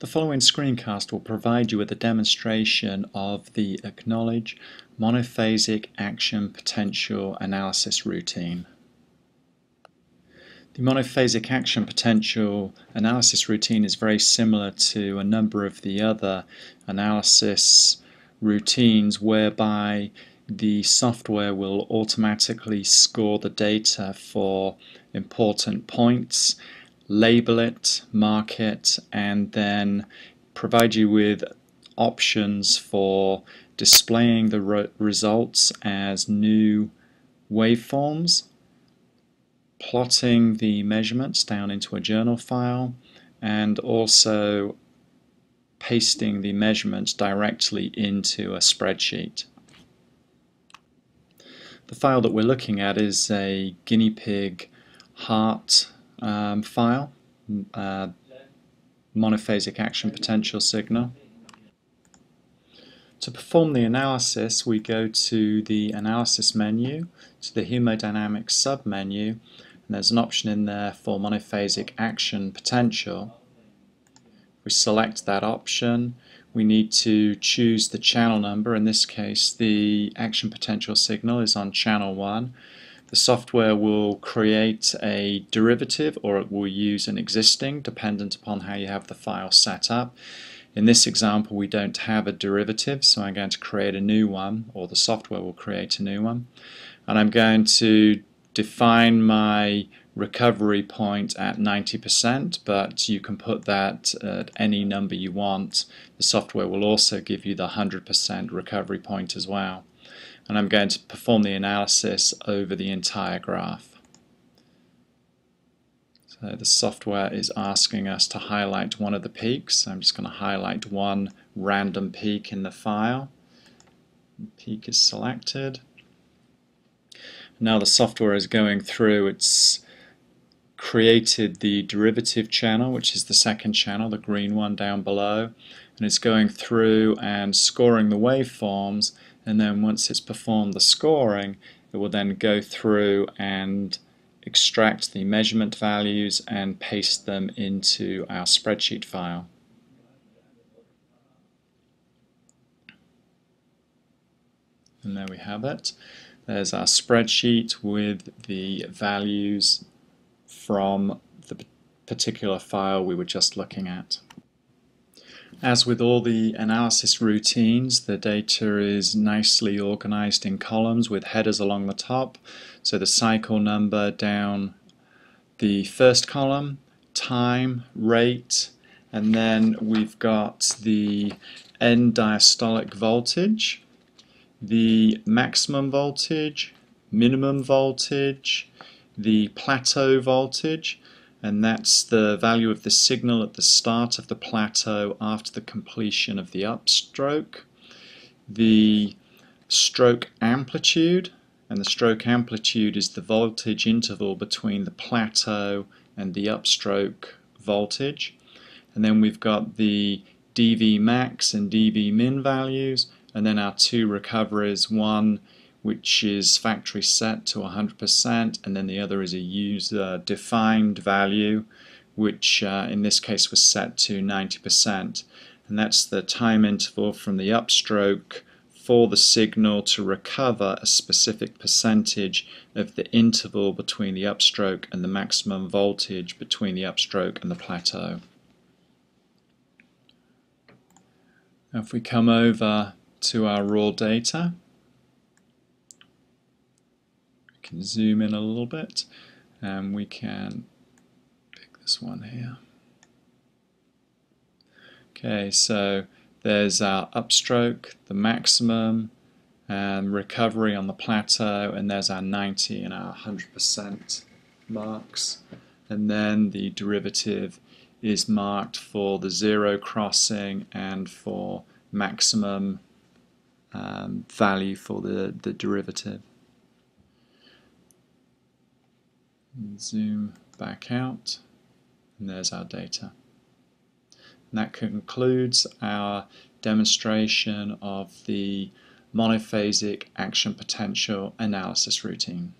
The following screencast will provide you with a demonstration of the AcqKnowledge Monophasic Action Potential Analysis routine. The monophasic action potential analysis routine is very similar to a number of the other analysis routines whereby the software will automatically score the data for important points label it, mark it, and then provide you with options for displaying the re results as new waveforms, plotting the measurements down into a journal file, and also pasting the measurements directly into a spreadsheet. The file that we're looking at is a guinea pig heart um, file, uh, monophasic action potential signal. To perform the analysis we go to the analysis menu, to the hemodynamics submenu, and there's an option in there for monophasic action potential. We select that option, we need to choose the channel number, in this case the action potential signal is on channel 1 the software will create a derivative or it will use an existing dependent upon how you have the file set up. In this example we don't have a derivative so I'm going to create a new one or the software will create a new one and I'm going to define my recovery point at 90% but you can put that at any number you want. The software will also give you the 100% recovery point as well and I'm going to perform the analysis over the entire graph. So the software is asking us to highlight one of the peaks. I'm just going to highlight one random peak in the file. The peak is selected. Now the software is going through, it's created the derivative channel, which is the second channel, the green one down below, and it's going through and scoring the waveforms and then once it's performed the scoring it will then go through and extract the measurement values and paste them into our spreadsheet file. And there we have it. There's our spreadsheet with the values from the particular file we were just looking at. As with all the analysis routines, the data is nicely organized in columns with headers along the top. So the cycle number down the first column, time, rate, and then we've got the end diastolic voltage, the maximum voltage, minimum voltage, the plateau voltage, and that's the value of the signal at the start of the plateau after the completion of the upstroke. The stroke amplitude, and the stroke amplitude is the voltage interval between the plateau and the upstroke voltage. And then we've got the dV max and dV min values, and then our two recoveries, one which is factory set to 100% and then the other is a user defined value which uh, in this case was set to 90% and that's the time interval from the upstroke for the signal to recover a specific percentage of the interval between the upstroke and the maximum voltage between the upstroke and the plateau. Now if we come over to our raw data can zoom in a little bit and we can pick this one here. Okay, so there's our upstroke, the maximum, and recovery on the plateau, and there's our 90 and our 100% marks. And then the derivative is marked for the zero crossing and for maximum um, value for the, the derivative. Zoom back out and there's our data. And that concludes our demonstration of the monophasic action potential analysis routine.